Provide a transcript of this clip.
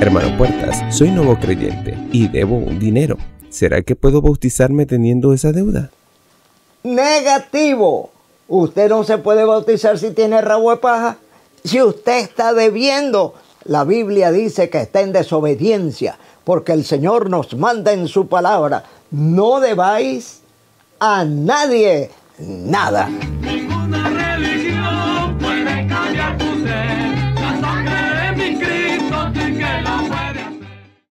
Hermano Puertas, soy nuevo creyente y debo un dinero. ¿Será que puedo bautizarme teniendo esa deuda? Negativo. Usted no se puede bautizar si tiene rabo de paja. Si usted está debiendo, la Biblia dice que está en desobediencia, porque el Señor nos manda en su palabra, no debáis a nadie nada. Get along.